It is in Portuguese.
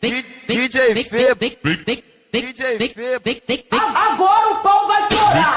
DJ Fê, DJ Fê, agora o pau vai chorar.